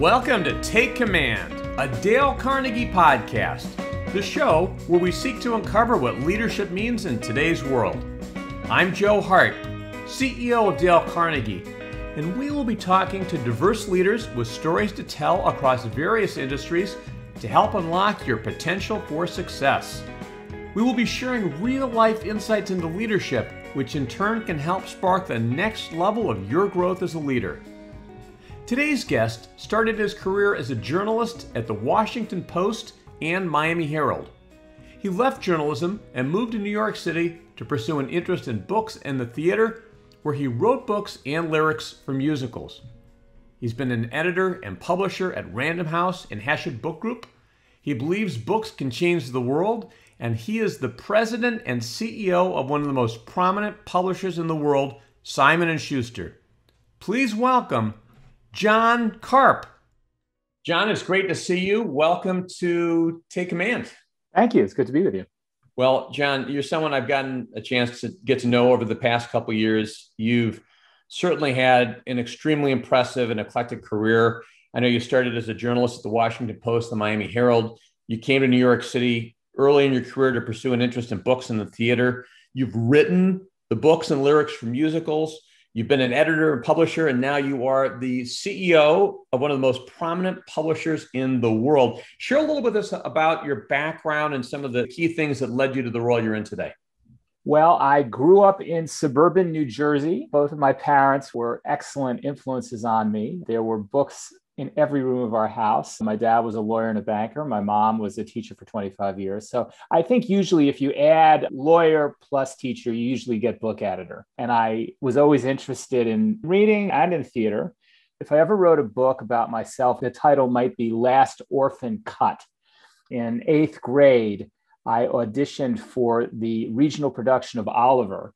Welcome to Take Command, a Dale Carnegie podcast, the show where we seek to uncover what leadership means in today's world. I'm Joe Hart, CEO of Dale Carnegie, and we will be talking to diverse leaders with stories to tell across various industries to help unlock your potential for success. We will be sharing real life insights into leadership, which in turn can help spark the next level of your growth as a leader. Today's guest started his career as a journalist at the Washington Post and Miami Herald. He left journalism and moved to New York City to pursue an interest in books and the theater, where he wrote books and lyrics for musicals. He's been an editor and publisher at Random House and Hachette Book Group. He believes books can change the world, and he is the president and CEO of one of the most prominent publishers in the world, Simon & Schuster. Please welcome Jon Karp. Jon, it's great to see you. Welcome to Take Command. Thank you. It's good to be with you. Well, Jon, you're someone I've gotten a chance to get to know over the past couple years. You've certainly had an extremely impressive and eclectic career. I know you started as a journalist at the Washington Post, the Miami Herald. You came to New York City early in your career to pursue an interest in books and the theater. You've written the books and lyrics for musicals. You've been an editor and publisher, and now you are the CEO of one of the most prominent publishers in the world. Share a little bit with us about your background and some of the key things that led you to the role you're in today. Well, I grew up in suburban New Jersey. Both of my parents were excellent influences on me. There were books in every room of our house. My dad was a lawyer and a banker. My mom was a teacher for 25 years. So I think usually if you add lawyer plus teacher, you usually get book editor. And I was always interested in reading and in theater. If I ever wrote a book about myself, the title might be Last Orphan Cut. In eighth grade, I auditioned for the regional production of Oliver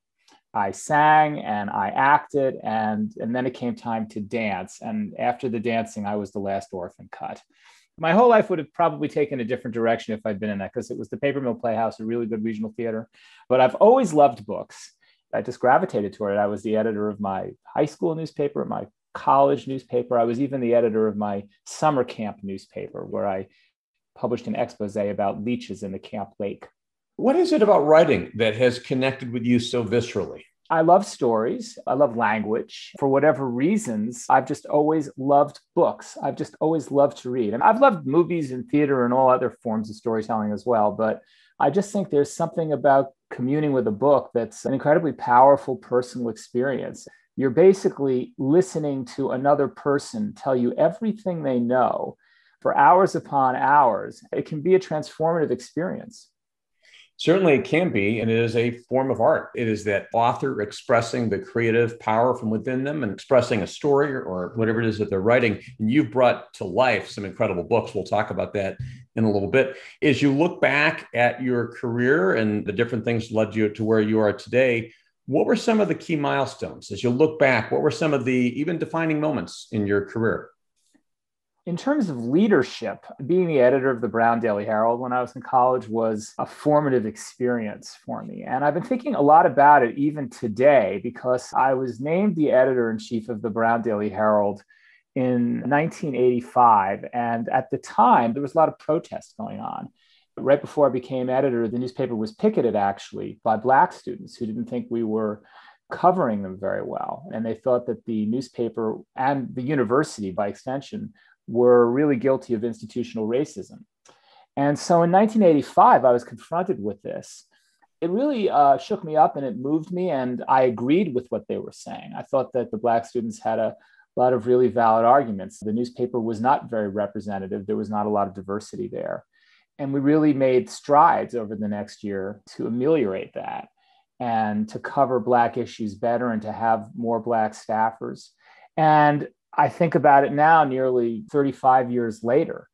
I sang and I acted, and, and then it came time to dance. And after the dancing, I was the last orphan cut. My whole life would have probably taken a different direction if I'd been in that because it was the Paper Mill Playhouse, a really good regional theater. But I've always loved books. I just gravitated toward it. I was the editor of my high school newspaper, my college newspaper. I was even the editor of my summer camp newspaper, where I published an expose about leeches in the Camp Lake. What is it about writing that has connected with you so viscerally? I love stories. I love language. For whatever reasons, I've just always loved books. I've just always loved to read. And I've loved movies and theater and all other forms of storytelling as well. But I just think there's something about communing with a book that's an incredibly powerful personal experience. You're basically listening to another person tell you everything they know for hours upon hours. It can be a transformative experience. Certainly, it can be, and it is a form of art. It is that author expressing the creative power from within them and expressing a story or whatever it is that they're writing. And you've brought to life some incredible books. We'll talk about that in a little bit. As you look back at your career and the different things led you to where you are today, what were some of the key milestones? As you look back, what were some of the even defining moments in your career? In terms of leadership, being the editor of the Brown Daily Herald when I was in college was a formative experience for me. And I've been thinking a lot about it even today because I was named the editor in chief of the Brown Daily Herald in 1985. And at the time, there was a lot of protest going on. Right before I became editor, the newspaper was picketed actually by Black students who didn't think we were covering them very well. And they thought that the newspaper and the university, by extension, were really guilty of institutional racism. And so in 1985, I was confronted with this. It really uh, shook me up and it moved me, and I agreed with what they were saying. I thought that the Black students had a lot of really valid arguments. The newspaper was not very representative, there was not a lot of diversity there. And we really made strides over the next year to ameliorate that and to cover Black issues better and to have more Black staffers. And I think about it now, nearly 35 years later.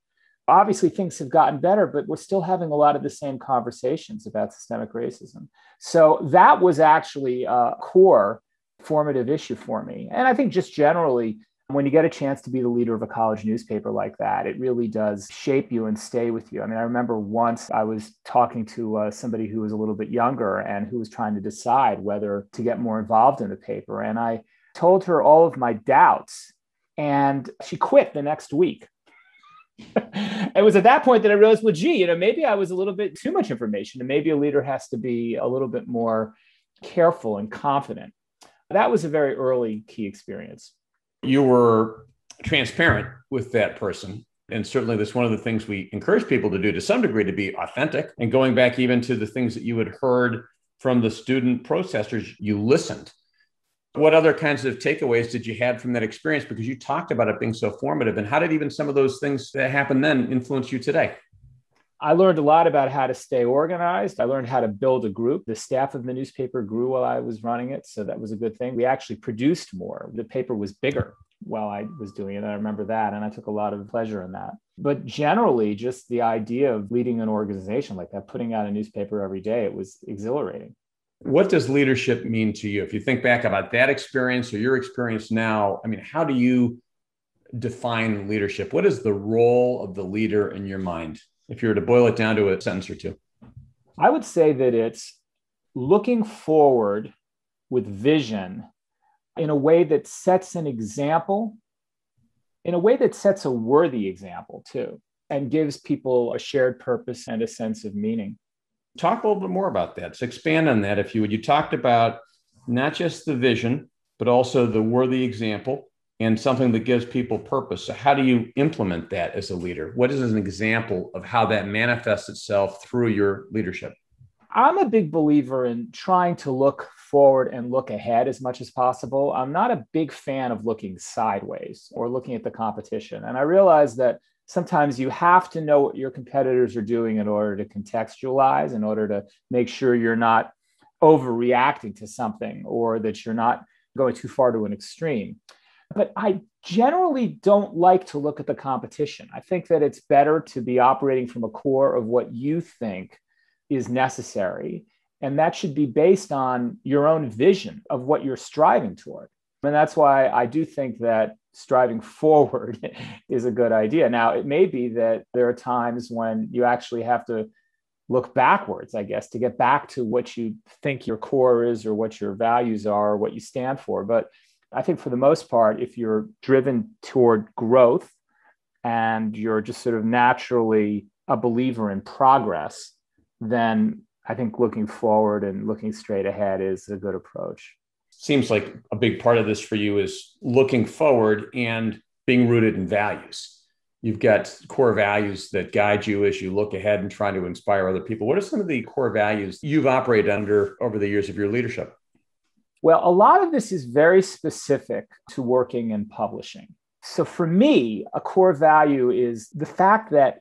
Obviously, things have gotten better, but we're still having a lot of the same conversations about systemic racism. So that was actually a core formative issue for me. And I think just generally, when you get a chance to be the leader of a college newspaper like that, it really does shape you and stay with you. I mean, I remember once I was talking to uh, somebody who was a little bit younger and who was trying to decide whether to get more involved in the paper. And I told her all of my doubts And she quit the next week. it was at that point that I realized, well, gee, you know, maybe I was a little bit too much information, and maybe a leader has to be a little bit more careful and confident. That was a very early key experience. You were transparent with that person. And certainly, that's one of the things we encourage people to do to some degree to be authentic. And going back even to the things that you had heard from the student protesters, you listened. What other kinds of takeaways did you have from that experience? Because you talked about it being so formative. And how did even some of those things that happened then influence you today? I learned a lot about how to stay organized. I learned how to build a group. The staff of the newspaper grew while I was running it. So that was a good thing. We actually produced more. The paper was bigger while I was doing it. I remember that. And I took a lot of pleasure in that. But generally, just the idea of leading an organization like that, putting out a newspaper every day, it was exhilarating. What does leadership mean to you? If you think back about that experience or your experience now, I mean, how do you define leadership? What is the role of the leader in your mind? If you were to boil it down to a sentence or two, I would say that it's looking forward with vision in a way that sets an example, in a way that sets a worthy example too, and gives people a shared purpose and a sense of meaning. Talk a little bit more about that. So expand on that, if you would. You talked about not just the vision, but also the worthy example and something that gives people purpose. So, how do you implement that as a leader? What is an example of how that manifests itself through your leadership? I'm a big believer in trying to look forward and look ahead as much as possible. I'm not a big fan of looking sideways or looking at the competition. And I realize that sometimes you have to know what your competitors are doing in order to contextualize, in order to make sure you're not overreacting to something or that you're not going too far to an extreme. But I generally don't like to look at the competition. I think that it's better to be operating from a core of what you think is necessary. And that should be based on your own vision of what you're striving toward. And that's why I do think that striving forward is a good idea. Now, it may be that there are times when you actually have to look backwards, I guess, to get back to what you think your core is or what your values are what you stand for. But I think for the most part, if you're driven toward growth and you're just sort of naturally a believer in progress, then I think looking forward and looking straight ahead is a good approach. Seems like a big part of this for you is looking forward and being rooted in values. You've got core values that guide you as you look ahead and try to inspire other people. What are some of the core values you've operated under over the years of your leadership? Well, a lot of this is very specific to working in publishing. So for me, a core value is the fact that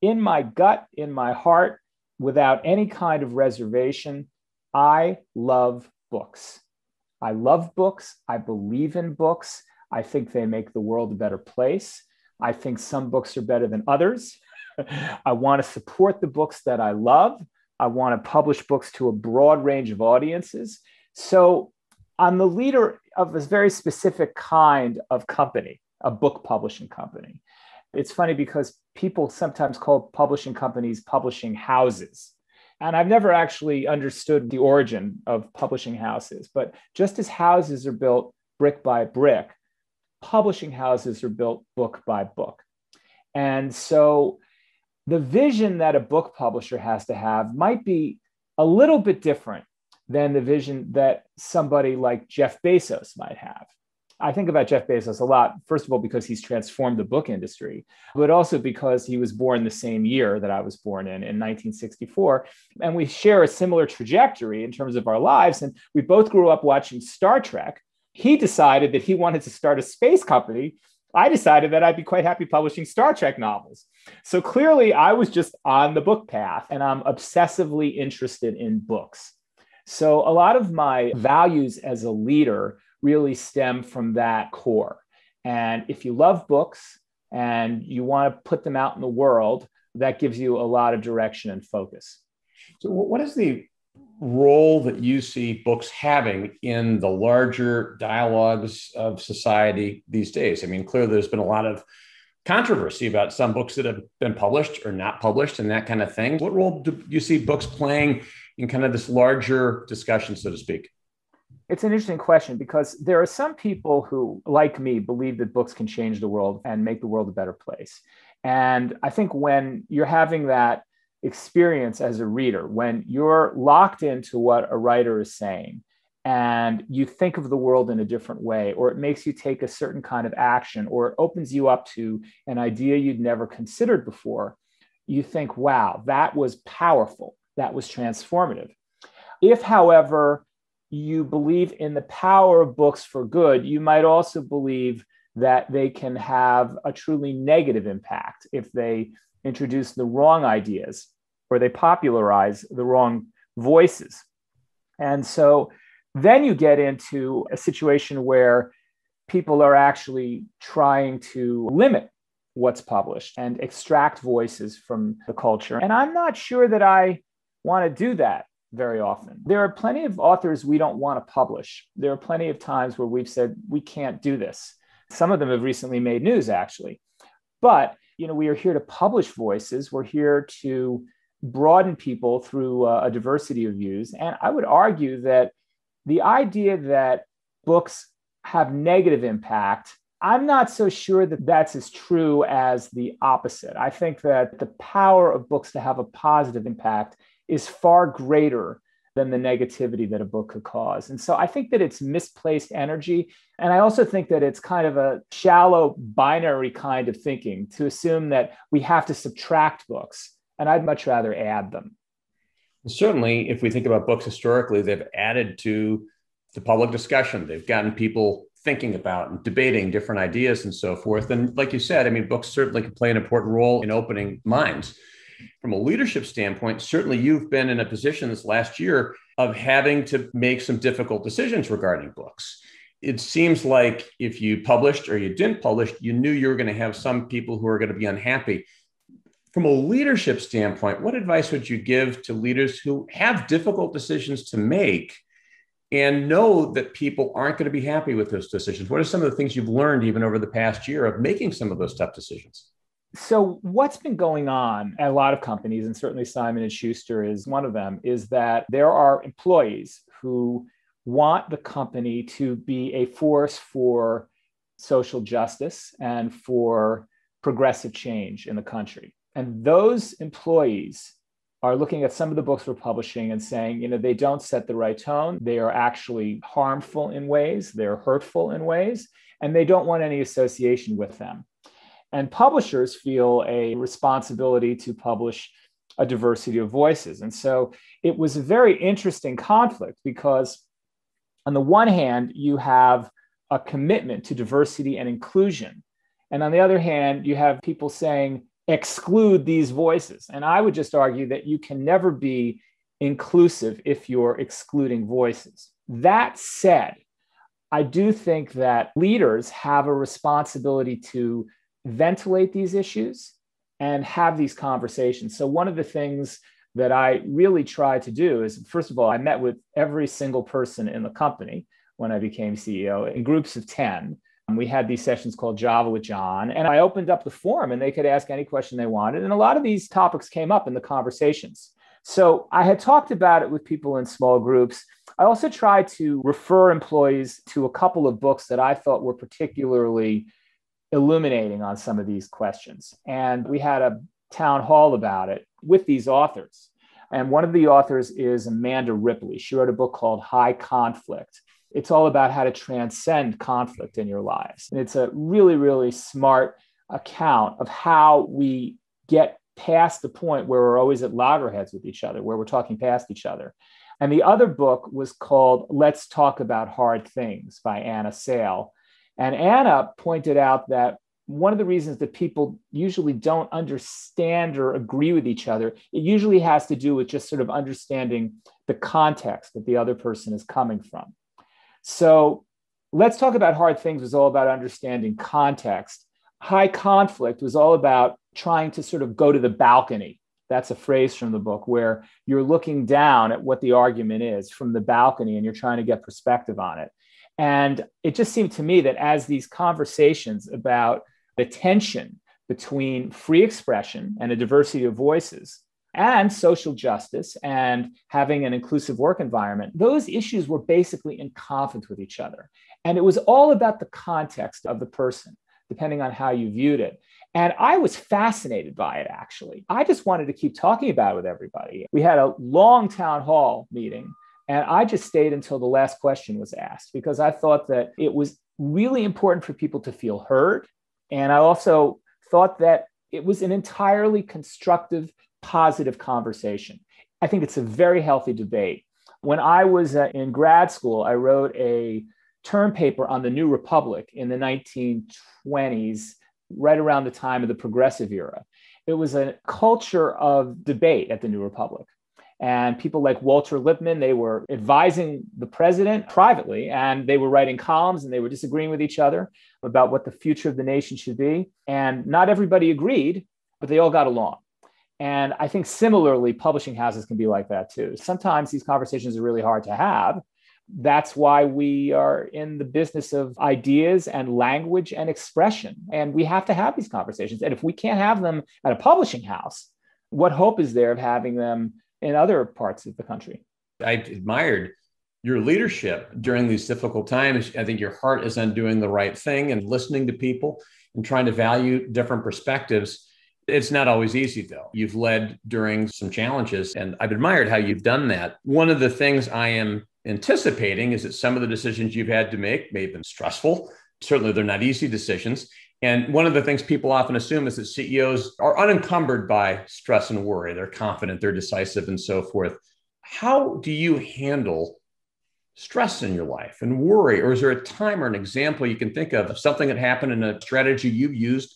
in my gut, in my heart, without any kind of reservation, I love books. I love books. I believe in books. I think they make the world a better place. I think some books are better than others. I want to support the books that I love. I want to publish books to a broad range of audiences. So I'm the leader of a very specific kind of company, a book publishing company. It's funny because people sometimes call publishing companies publishing houses. And I've never actually understood the origin of publishing houses. But just as houses are built brick by brick, publishing houses are built book by book. And so the vision that a book publisher has to have might be a little bit different than the vision that somebody like Jeff Bezos might have. I think about Jeff Bezos a lot, first of all, because he's transformed the book industry, but also because he was born the same year that I was born in, in 1964. And we share a similar trajectory in terms of our lives. And we both grew up watching Star Trek. He decided that he wanted to start a space company. I decided that I'd be quite happy publishing Star Trek novels. So clearly, I was just on the book path, and I'm obsessively interested in books. So a lot of my values as a leader really stem from that core. And if you love books and you want to put them out in the world, that gives you a lot of direction and focus. So, what is the role that you see books having in the larger dialogues of society these days? I mean, clearly there's been a lot of controversy about some books that have been published or not published and that kind of thing. What role do you see books playing in kind of this larger discussion, so to speak? It's an interesting question because there are some people who, like me, believe that books can change the world and make the world a better place. And I think when you're having that experience as a reader, when you're locked into what a writer is saying and you think of the world in a different way, or it makes you take a certain kind of action, or it opens you up to an idea you'd never considered before, you think, wow, that was powerful. That was transformative. If, however, you believe in the power of books for good, you might also believe that they can have a truly negative impact if they introduce the wrong ideas or they popularize the wrong voices. And so then you get into a situation where people are actually trying to limit what's published and extract voices from the culture. And I'm not sure that I want to do that very often. There are plenty of authors we don't want to publish. There are plenty of times where we've said, we can't do this. Some of them have recently made news, actually. But you know, we are here to publish voices. We're here to broaden people through uh, a diversity of views. And I would argue that the idea that books have negative impact, I'm not so sure that that's as true as the opposite. I think that the power of books to have a positive impact is far greater than the negativity that a book could cause. And so I think that it's misplaced energy. And I also think that it's kind of a shallow binary kind of thinking to assume that we have to subtract books. And I'd much rather add them. Certainly, if we think about books historically, they've added to the public discussion. They've gotten people thinking about and debating different ideas and so forth. And like you said, I mean, books certainly can play an important role in opening minds from a leadership standpoint, certainly you've been in a position this last year of having to make some difficult decisions regarding books. It seems like if you published or you didn't publish, you knew you were going to have some people who are going to be unhappy. From a leadership standpoint, what advice would you give to leaders who have difficult decisions to make and know that people aren't going to be happy with those decisions? What are some of the things you've learned even over the past year of making some of those tough decisions? So what's been going on at a lot of companies and certainly simon and schuster is one of them is that there are employees who want the company to be a force for social justice and for progressive change in the country and those employees are looking at some of the books we're publishing and saying, you know, they don't set the right tone. They are actually harmful in ways, they're hurtful in ways, and they don't want any association with them. And publishers feel a responsibility to publish a diversity of voices. And so it was a very interesting conflict because, on the one hand, you have a commitment to diversity and inclusion. And on the other hand, you have people saying, exclude these voices. And I would just argue that you can never be inclusive if you're excluding voices. That said, I do think that leaders have a responsibility to ventilate these issues and have these conversations. So, one of the things that I really try to do is, first of all, I met with every single person in the company when I became CEO in groups of 10. We had these sessions called Java with Jon, and I opened up the forum and they could ask any question they wanted. And a lot of these topics came up in the conversations. So I had talked about it with people in small groups. I also tried to refer employees to a couple of books that I thought were particularly illuminating on some of these questions. And we had a town hall about it with these authors. And one of the authors is Amanda Ripley. She wrote a book called High Conflict. It's all about how to transcend conflict in your lives. And it's a really, really smart account of how we get past the point where we're always at loggerheads with each other, where we're talking past each other. And the other book was called Let's Talk About Hard Things by Anna Sale. And Anna pointed out that one of the reasons that people usually don't understand or agree with each other, it usually has to do with just sort of understanding the context that the other person is coming from. So let's talk about hard things was all about understanding context. High conflict was all about trying to sort of go to the balcony. That's a phrase from the book where you're looking down at what the argument is from the balcony and you're trying to get perspective on it. And it just seemed to me that as these conversations about the tension between free expression and a diversity of voices and social justice and having an inclusive work environment, those issues were basically in conflict with each other. And it was all about the context of the person, depending on how you viewed it. And I was fascinated by it, actually. I just wanted to keep talking about it with everybody. We had a long town hall meeting, and I just stayed until the last question was asked because I thought that it was really important for people to feel heard. And I also thought that it was an entirely constructive, positive conversation. I think it's a very healthy debate. When I was uh, in grad school, I wrote a term paper on the New Republic in the 1920s right around the time of the progressive era. It was a culture of debate at the New Republic. And people like Walter Lippmann, they were advising the president privately, and they were writing columns and they were disagreeing with each other about what the future of the nation should be. And not everybody agreed, but they all got along. And I think similarly, publishing houses can be like that too. Sometimes these conversations are really hard to have, that's why we are in the business of ideas and language and expression. And we have to have these conversations. And if we can't have them at a publishing house, what hope is there of having them in other parts of the country? I admired your leadership during these difficult times. I think your heart is on doing the right thing and listening to people and trying to value different perspectives. It's not always easy, though. You've led during some challenges, and I've admired how you've done that. One of the things I am anticipating is that some of the decisions you've had to make may have been stressful. Certainly, they're not easy decisions. And one of the things people often assume is that CEOs are unencumbered by stress and worry. They're confident, they're decisive, and so forth. How do you handle stress in your life and worry? Or is there a time or an example you can think of of something that happened in a strategy you've used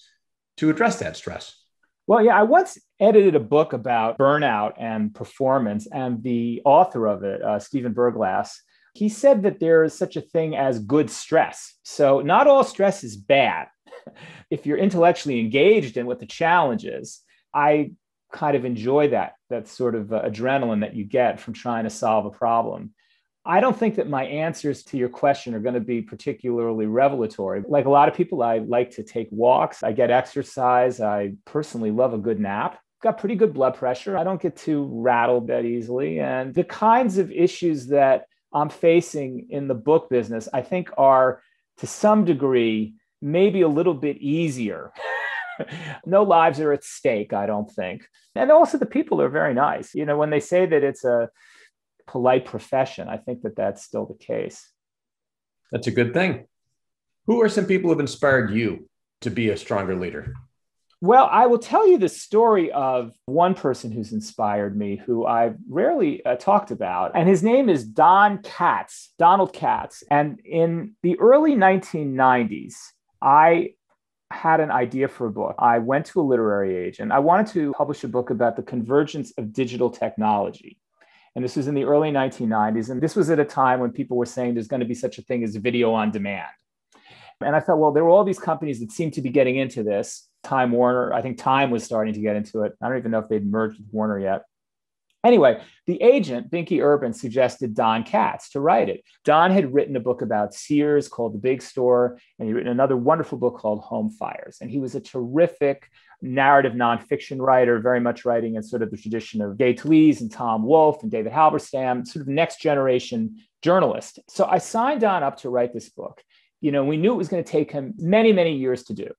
to address that stress? Well, yeah, I once edited a book about burnout and performance, and the author of it, uh, Steven Berglas, he said that there is such a thing as good stress. So, not all stress is bad. if you're intellectually engaged in what the challenge is, I kind of enjoy that that sort of uh, adrenaline that you get from trying to solve a problem. I don't think that my answers to your question are going to be particularly revelatory. Like a lot of people, I like to take walks, I get exercise, I personally love a good nap. Got pretty good blood pressure. I don't get too rattled that easily. And the kinds of issues that I'm facing in the book business, I think are to some degree maybe a little bit easier. no lives are at stake, I don't think. And also the people are very nice. You know, when they say that it's a polite profession. I think that that's still the case. That's a good thing. Who are some people who have inspired you to be a stronger leader? Well, I will tell you the story of one person who's inspired me, who I've rarely uh, talked about, and his name is Don Katz, Donald Katz. And in the early 1990s, I had an idea for a book. I went to a literary agent. I wanted to publish a book about the convergence of digital technology. And this was in the early 1990s. And this was at a time when people were saying there's going to be such a thing as video on demand. And I thought, well, there were all these companies that seemed to be getting into this. Time Warner, I think Time was starting to get into it. I don't even know if they'd merged with Warner yet. Anyway, the agent, Binky Urban, suggested Don Katz to write it. Don had written a book about Sears called The Big Store, and he'd written another wonderful book called Home Fires. And he was a terrific narrative nonfiction writer, very much writing in sort of the tradition of Gay Talese and Tom Wolfe and David Halberstam, sort of next generation journalist. So I signed on up to write this book. You know, we knew it was going to take him many, many years to do.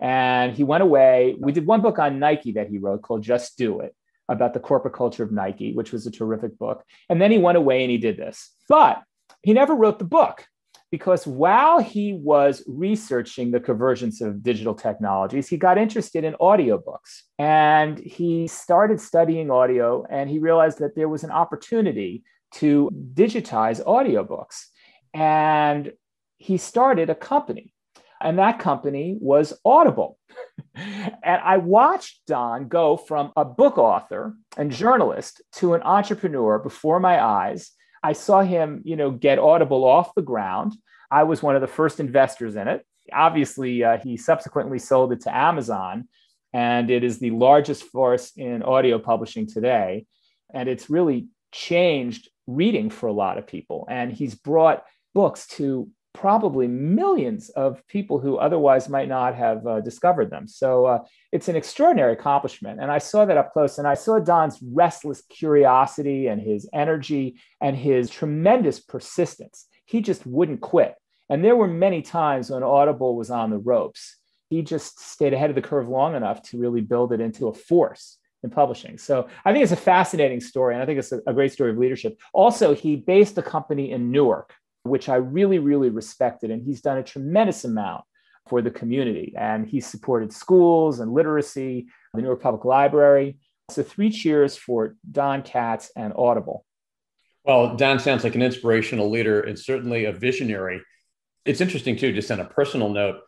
And he went away. We did one book on Nike that he wrote called Just Do It about the corporate culture of Nike, which was a terrific book. And then he went away and he did this. But he never wrote the book because while he was researching the convergence of digital technologies, he got interested in audiobooks and he started studying audio and he realized that there was an opportunity to digitize audiobooks. And he started a company, and that company was Audible. and I watched Don go from a book author and journalist to an entrepreneur before my eyes I saw him, you know, get Audible off the ground. I was one of the first investors in it. Obviously, uh, he subsequently sold it to Amazon, and it is the largest force in audio publishing today. And it's really changed reading for a lot of people. And he's brought books to probably millions of people who otherwise might not have uh, discovered them. So uh, it's an extraordinary accomplishment. And I saw that up close, and I saw Don's restless curiosity and his energy and his tremendous persistence. He just wouldn't quit. And there were many times when Audible was on the ropes. He just stayed ahead of the curve long enough to really build it into a force in publishing. So I think it's a fascinating story, and I think it's a, a great story of leadership. Also, he based a company in Newark which I really, really respected. And he's done a tremendous amount for the community. And he supported schools and literacy, the New York Public Library. So, three cheers for Don Katz and Audible. Well, Don sounds like an inspirational leader and certainly a visionary. It's interesting, too, just on a personal note.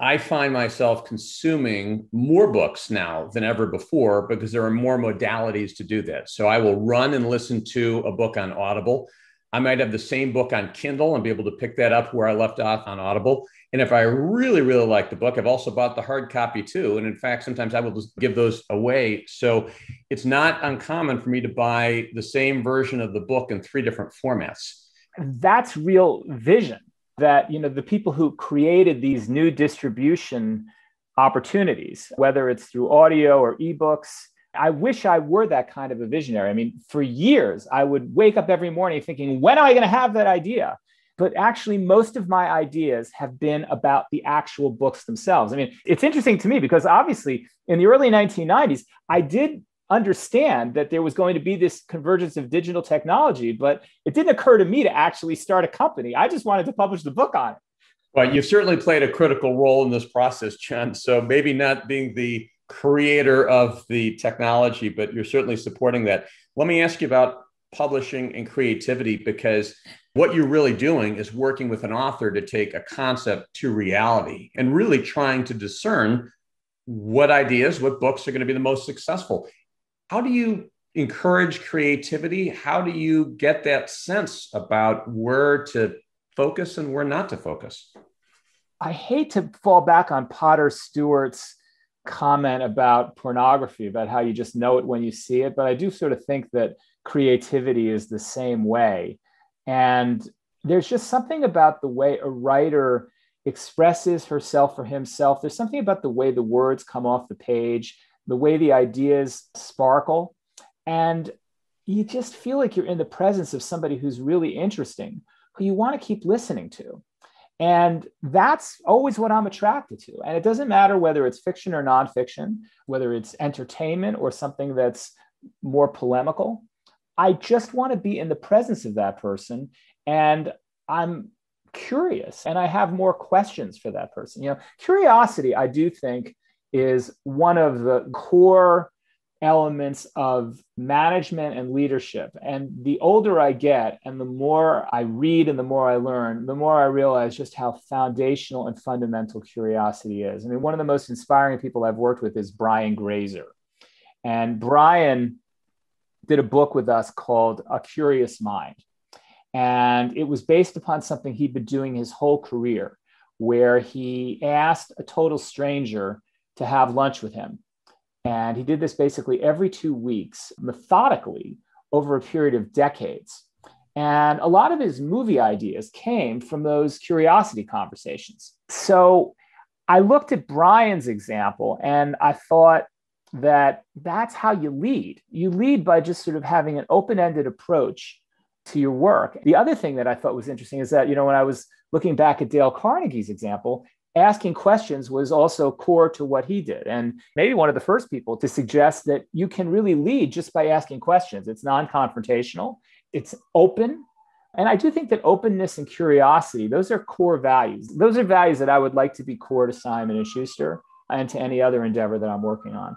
I find myself consuming more books now than ever before because there are more modalities to do that. So I will run and listen to a book on Audible. I might have the same book on Kindle and be able to pick that up where I left off on Audible. And if I really, really like the book, I've also bought the hard copy too. And in fact, sometimes I will just give those away. So it's not uncommon for me to buy the same version of the book in three different formats. That's real vision that, you know, the people who created these new distribution opportunities, whether it's through audio or ebooks, I wish I were that kind of a visionary. I mean, for years, I would wake up every morning thinking, when am I going to have that idea? But actually, most of my ideas have been about the actual books themselves. I mean, it's interesting to me because obviously in the early 1990s, I did understand that there was going to be this convergence of digital technology, but it didn't occur to me to actually start a company. I just wanted to publish the book on it. Well, you've certainly played a critical role in this process, Jon. So maybe not being the creator of the technology, but you're certainly supporting that. Let me ask you about publishing and creativity because what you're really doing is working with an author to take a concept to reality and really trying to discern what ideas, what books are going to be the most successful. How do you encourage creativity? How do you get that sense about where to focus and where not to focus? I hate to fall back on Potter Stewart's comment about pornography, about how you just know it when you see it. But I do sort of think that creativity is the same way. And there's just something about the way a writer expresses herself or himself. There's something about the way the words come off the page, the way the ideas sparkle. And you just feel like you're in the presence of somebody who's really interesting, who you want to keep listening to. And that's always what I'm attracted to. And it doesn't matter whether it's fiction or nonfiction, whether it's entertainment or something that's more polemical. I just want to be in the presence of that person. And I'm curious and I have more questions for that person. You know, curiosity, I do think, is one of the core elements of management and leadership. And the older I get and the more I read and the more I learn, the more I realize just how foundational and fundamental curiosity is. I mean, one of the most inspiring people I've worked with is Brian Grazer. And Brian did a book with us called A Curious Mind. And it was based upon something he'd been doing his whole career, where he asked a total stranger to have lunch with him and he did this basically every two weeks, methodically over a period of decades. And a lot of his movie ideas came from those curiosity conversations. So I looked at Brian's example and I thought that that's how you lead. You lead by just sort of having an open ended approach to your work. The other thing that I thought was interesting is that, you know, when I was looking back at Dale Carnegie's example, asking questions was also core to what he did. And maybe one of the first people to suggest that you can really lead just by asking questions. It's non confrontational, it's open. And I do think that openness and curiosity, those are core values. Those are values that I would like to be core to Simon and Schuster and to any other endeavor that I'm working on.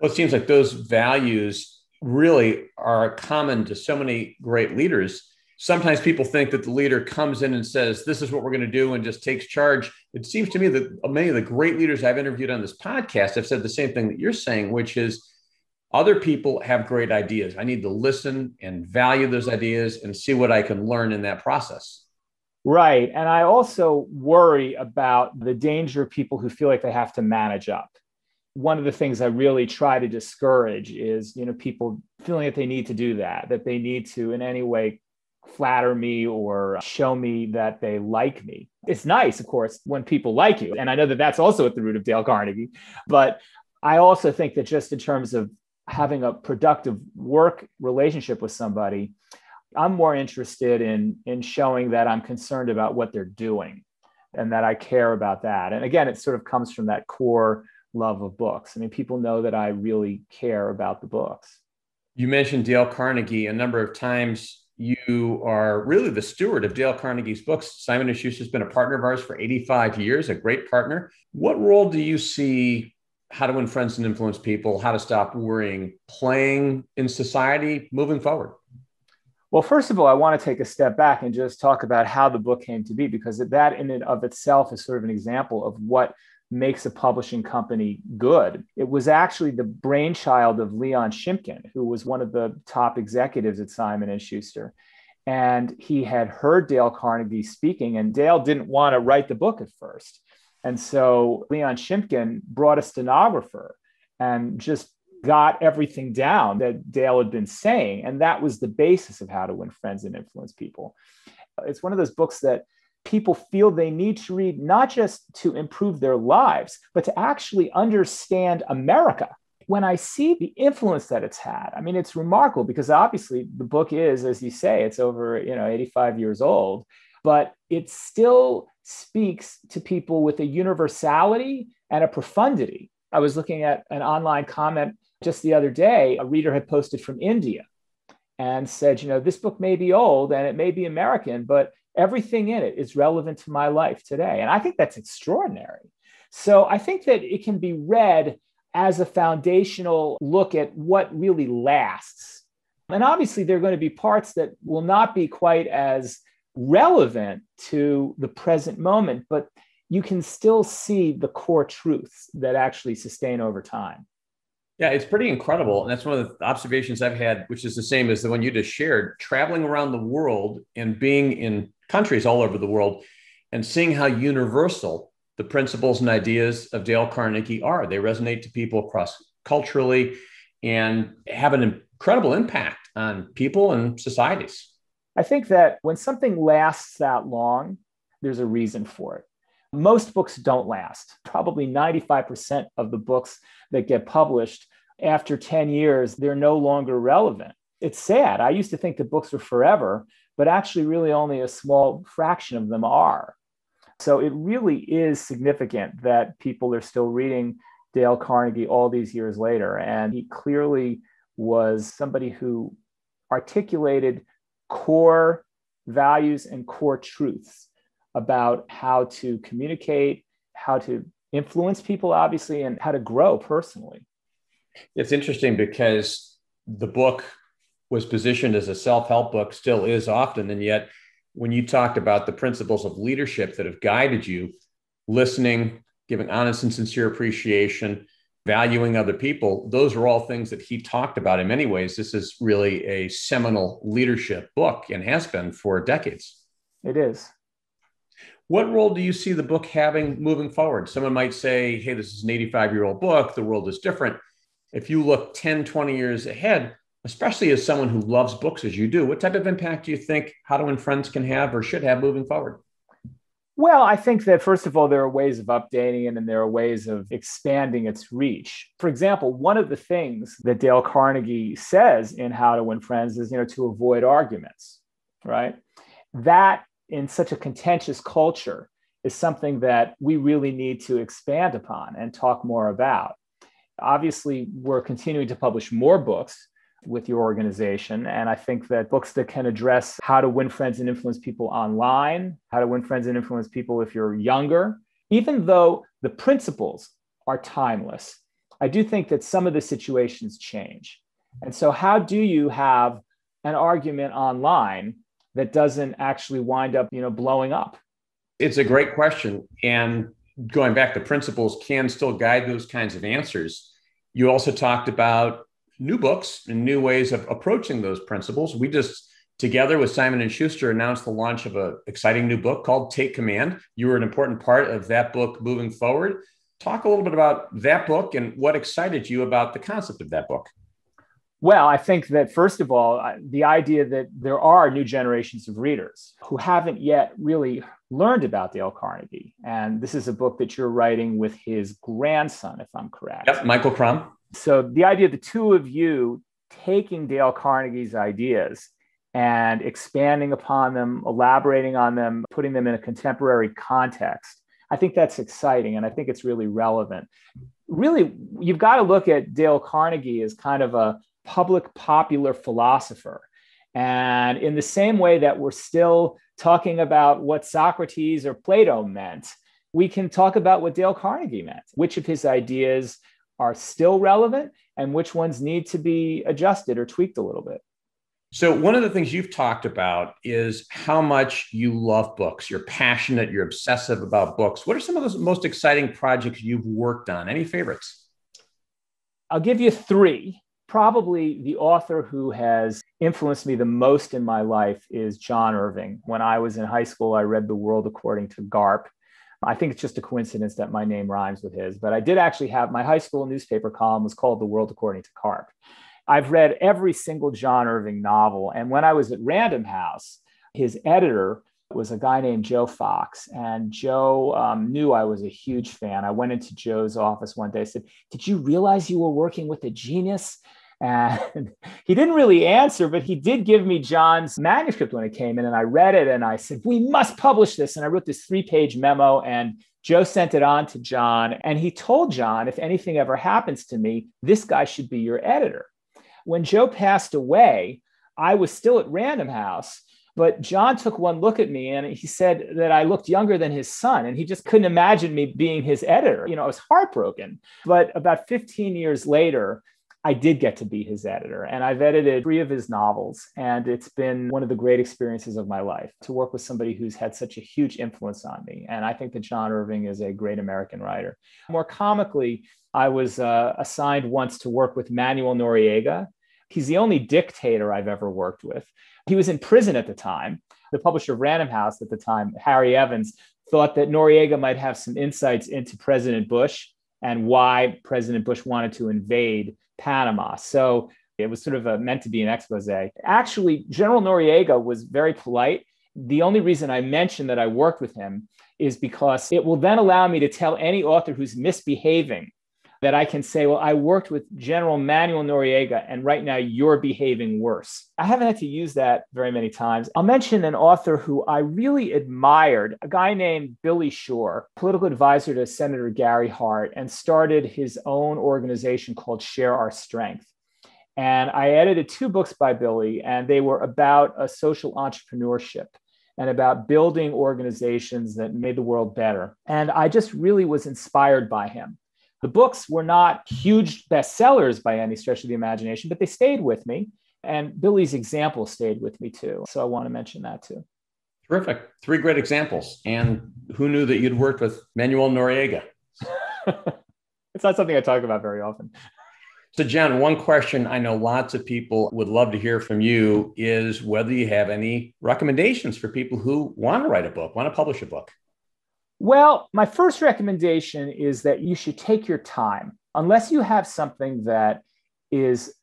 Well, it seems like those values really are common to so many great leaders sometimes people think that the leader comes in and says, This is what we're going to do and just takes charge. It seems to me that many of the great leaders I've interviewed on this podcast have said the same thing that you're saying, which is other people have great ideas. I need to listen and value those ideas and see what I can learn in that process. Right. And I also worry about the danger of people who feel like they have to manage up. One of the things I really try to discourage is, you know, people feeling that they need to do that, that they need to in any way flatter me or show me that they like me. It's nice, of course, when people like you. And I know that that's also at the root of Dale Carnegie. But I also think that just in terms of having a productive work relationship with somebody, I'm more interested in, in showing that I'm concerned about what they're doing and that I care about that. And again, it sort of comes from that core love of books. I mean, people know that I really care about the books. You mentioned Dale Carnegie a number of times. You are really the steward of Dale Carnegie's books. Simon Schuster has been a partner of ours for 85 years, a great partner. What role do you see how to win friends and influence people, how to stop worrying, playing in society moving forward? Well, first of all, I want to take a step back and just talk about how the book came to be, because that in and of itself is sort of an example of what makes a publishing company good. It was actually the brainchild of Leon Shimkin, who was one of the top executives at Simon and Schuster. And he had heard Dale Carnegie speaking, and Dale didn't want to write the book at first. And so Leon Shimkin brought a stenographer and just got everything down that Dale had been saying. And that was the basis of how to win friends and influence people. It's one of those books that people feel they need to read, not just to improve their lives, but to actually understand America. When I see the influence that it's had, I mean, it's remarkable because obviously the book is, as you say, it's over, you know, 85 years old, but it still speaks to people with a universality and a profundity. I was looking at an online comment just the other day. A reader had posted from India and said, you know, this book may be old and it may be American, but everything in it is relevant to my life today. And I think that's extraordinary. So I think that it can be read as a foundational look at what really lasts. And obviously, there are going to be parts that will not be quite as relevant to the present moment, but you can still see the core truths that actually sustain over time. Yeah, it's pretty incredible. And that's one of the observations I've had, which is the same as the one you just shared traveling around the world and being in countries all over the world and seeing how universal the principles and ideas of Dale Carnegie are. They resonate to people across culturally and have an incredible impact on people and societies. I think that when something lasts that long, there's a reason for it. Most books don't last. Probably 95% of the books that get published after 10 years, they're no longer relevant. It's sad. I used to think that books were forever, but actually, really only a small fraction of them are. So it really is significant that people are still reading Dale Carnegie all these years later. And he clearly was somebody who articulated core values and core truths about how to communicate, how to influence people, obviously, and how to grow personally. It's interesting because the book was positioned as a self help book, still is often. And yet, when you talked about the principles of leadership that have guided you, listening, giving honest and sincere appreciation, valuing other people, those are all things that he talked about in many ways. This is really a seminal leadership book and has been for decades. It is. What role do you see the book having moving forward? Someone might say, hey, this is an 85 year old book, the world is different. If you look 10, 20 years ahead, especially as someone who loves books as you do, what type of impact do you think How to Win Friends can have or should have moving forward? Well, I think that first of all, there are ways of updating it and there are ways of expanding its reach. For example, one of the things that Dale Carnegie says in How to Win Friends is, you know, to avoid arguments, right? That in such a contentious culture is something that we really need to expand upon and talk more about. Obviously, we're continuing to publish more books with your organization. And I think that books that can address how to win friends and influence people online, how to win friends and influence people if you're younger, even though the principles are timeless, I do think that some of the situations change. And so, how do you have an argument online that doesn't actually wind up, you know, blowing up? It's a great question. And going back, the principles can still guide those kinds of answers. You also talked about new books and new ways of approaching those principles. We just together with Simon and Schuster announced the launch of an exciting new book called Take Command. You were an important part of that book moving forward. Talk a little bit about that book and what excited you about the concept of that book. Well, I think that first of all, the idea that there are new generations of readers who haven't yet really learned about Dale Carnegie. And this is a book that you're writing with his grandson, if I'm correct. Yep, Michael Crom. So the idea of the two of you taking Dale Carnegie's ideas and expanding upon them, elaborating on them, putting them in a contemporary context. I think that's exciting and I think it's really relevant. Really, you've got to look at Dale Carnegie as kind of a public popular philosopher. And in the same way that we're still talking about what Socrates or Plato meant, we can talk about what Dale Carnegie meant, which of his ideas are still relevant and which ones need to be adjusted or tweaked a little bit. So, one of the things you've talked about is how much you love books. You're passionate, you're obsessive about books. What are some of the most exciting projects you've worked on? Any favorites? I'll give you three. Probably the author who has influenced me the most in my life is John Irving. When I was in high school, I read The World According to Garp. I think it's just a coincidence that my name rhymes with his, but I did actually have my high school newspaper column was called The World According to Karp. I've read every single John Irving novel. And when I was at Random House, his editor was a guy named Joe Fox. And Joe um, knew I was a huge fan. I went into Joe's office one day, said, Did you realize you were working with a genius? And he didn't really answer, but he did give me John's manuscript when it came in. And I read it and I said, We must publish this. And I wrote this three page memo. And Joe sent it on to John. And he told John, If anything ever happens to me, this guy should be your editor. When Joe passed away, I was still at Random House. But John took one look at me and he said that I looked younger than his son. And he just couldn't imagine me being his editor. You know, I was heartbroken. But about 15 years later, I did get to be his editor, and I've edited three of his novels. And it's been one of the great experiences of my life to work with somebody who's had such a huge influence on me. And I think that John Irving is a great American writer. More comically, I was uh, assigned once to work with Manuel Noriega. He's the only dictator I've ever worked with. He was in prison at the time. The publisher of Random House at the time, Harry Evans, thought that Noriega might have some insights into President Bush and why President Bush wanted to invade Panama. So it was sort of a, meant to be an expose. Actually, General Noriega was very polite. The only reason I mentioned that I worked with him is because it will then allow me to tell any author who's misbehaving that I can say, well, I worked with General Manuel Noriega, and right now you're behaving worse. I haven't had to use that very many times. I'll mention an author who I really admired, a guy named Billy Shore, political advisor to Senator Gary Hart, and started his own organization called Share Our Strength. And I edited two books by Billy, and they were about a social entrepreneurship and about building organizations that made the world better. And I just really was inspired by him. The books were not huge bestsellers by any stretch of the imagination, but they stayed with me. And Billy's example stayed with me too. So I want to mention that too. Terrific. Three great examples. And who knew that you'd worked with Manuel Noriega? it's not something I talk about very often. So, Jon, one question I know lots of people would love to hear from you is whether you have any recommendations for people who want to write a book, want to publish a book. Well, my first recommendation is that you should take your time. Unless you have something that is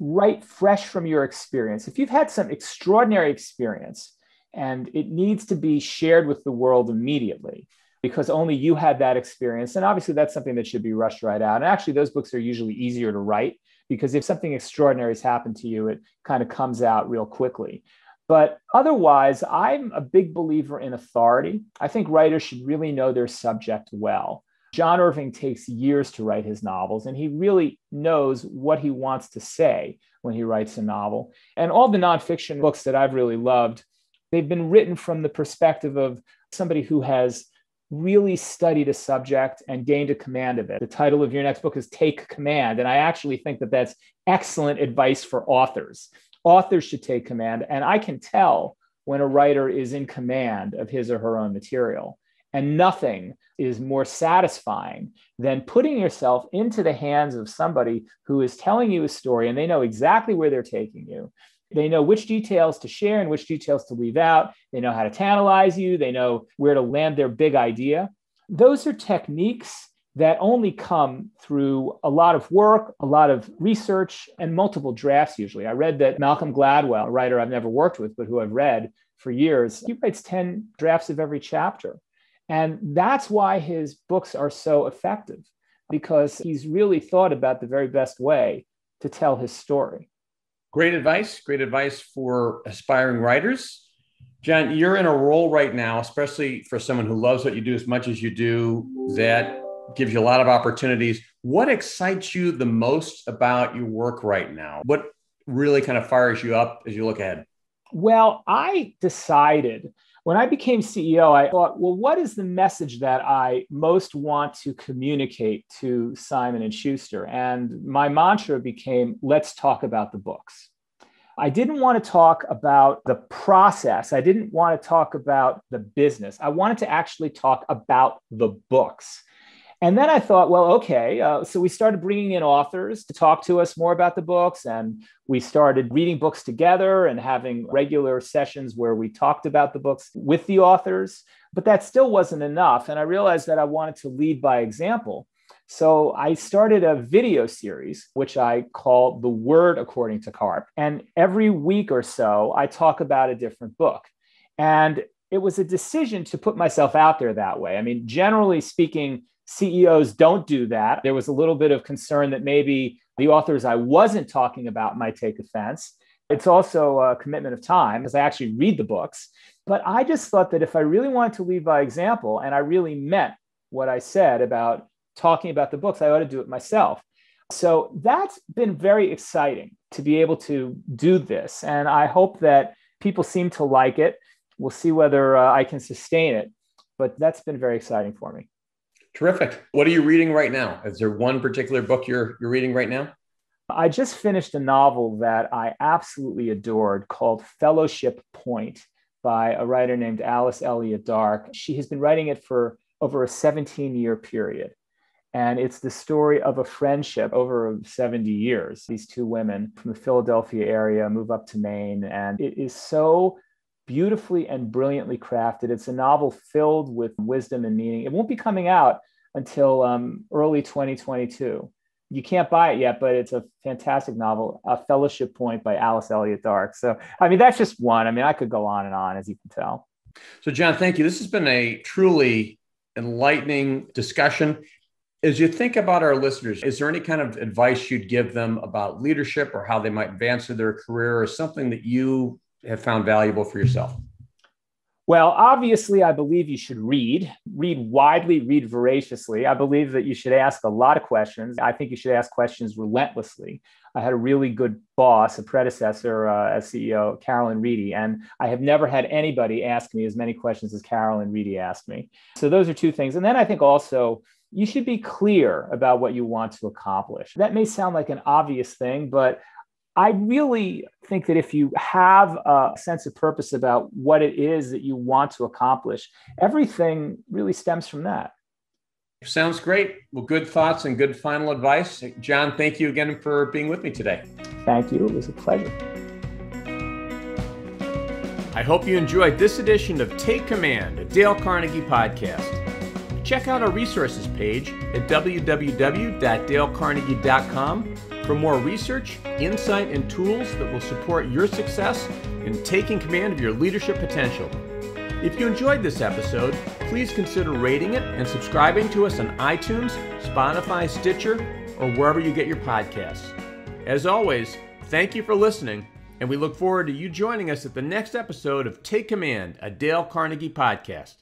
right fresh from your experience, if you've had some extraordinary experience and it needs to be shared with the world immediately because only you had that experience, and obviously that's something that should be rushed right out. And actually, those books are usually easier to write because if something extraordinary has happened to you, it kind of comes out real quickly. But otherwise, I'm a big believer in authority. I think writers should really know their subject well. John Irving takes years to write his novels, and he really knows what he wants to say when he writes a novel. And all the nonfiction books that I've really loved, they've been written from the perspective of somebody who has really studied a subject and gained a command of it. The title of your next book is Take Command. And I actually think that that's excellent advice for authors authors should take command. And I can tell when a writer is in command of his or her own material. And nothing is more satisfying than putting yourself into the hands of somebody who is telling you a story and they know exactly where they're taking you. They know which details to share and which details to leave out. They know how to tantalize you. They know where to land their big idea. Those are techniques that only come through a lot of work, a lot of research, and multiple drafts usually. I read that Malcolm Gladwell, a writer I've never worked with, but who I've read for years, he writes 10 drafts of every chapter. And that's why his books are so effective, because he's really thought about the very best way to tell his story. Great advice. Great advice for aspiring writers. Jon, you're in a role right now, especially for someone who loves what you do as much as you do, that gives you a lot of opportunities. What excites you the most about your work right now? What really kind of fires you up as you look ahead? Well, I decided when I became CEO, I thought, well, what is the message that I most want to communicate to Simon and Schuster? And my mantra became, let's talk about the books. I didn't want to talk about the process. I didn't want to talk about the business. I wanted to actually talk about the books. And then I thought, well, okay. Uh, so we started bringing in authors to talk to us more about the books. And we started reading books together and having regular sessions where we talked about the books with the authors. But that still wasn't enough. And I realized that I wanted to lead by example. So I started a video series, which I call The Word According to Karp. And every week or so, I talk about a different book. And it was a decision to put myself out there that way. I mean, generally speaking, CEOs don't do that. There was a little bit of concern that maybe the authors I wasn't talking about might take offense. It's also a commitment of time because I actually read the books. But I just thought that if I really wanted to lead by example and I really meant what I said about talking about the books, I ought to do it myself. So that's been very exciting to be able to do this. And I hope that people seem to like it. We'll see whether uh, I can sustain it. But that's been very exciting for me. Terrific. What are you reading right now? Is there one particular book you're you're reading right now? I just finished a novel that I absolutely adored called Fellowship Point by a writer named Alice Elliott Dark. She has been writing it for over a 17 year period. And it's the story of a friendship over 70 years. These two women from the Philadelphia area move up to Maine, and it is so beautifully and brilliantly crafted. It's a novel filled with wisdom and meaning. It won't be coming out until um, early 2022. You can't buy it yet, but it's a fantastic novel, A Fellowship Point by Alice Elliott Dark. So, I mean, that's just one. I mean, I could go on and on, as you can tell. So, Jon, thank you. This has been a truly enlightening discussion. As you think about our listeners, is there any kind of advice you'd give them about leadership or how they might advance in their career or something that you have found valuable for yourself? Well, obviously, I believe you should read, read widely, read voraciously. I believe that you should ask a lot of questions. I think you should ask questions relentlessly. I had a really good boss, a predecessor uh, as CEO, Carolyn Reidy, and I have never had anybody ask me as many questions as Carolyn Reidy asked me. So, those are two things. And then I think also, you should be clear about what you want to accomplish. That may sound like an obvious thing, but I really think that if you have a sense of purpose about what it is that you want to accomplish, everything really stems from that. Sounds great. Well, good thoughts and good final advice. Jon, thank you again for being with me today. Thank you. It was a pleasure. I hope you enjoyed this edition of Take Command, a Dale Carnegie podcast. Check out our resources page at www.dalecarnegie.com for more research, insight, and tools that will support your success in taking command of your leadership potential. If you enjoyed this episode, please consider rating it and subscribing to us on iTunes, Spotify, Stitcher, or wherever you get your podcasts. As always, thank you for listening, and we look forward to you joining us at the next episode of Take Command, a Dale Carnegie podcast.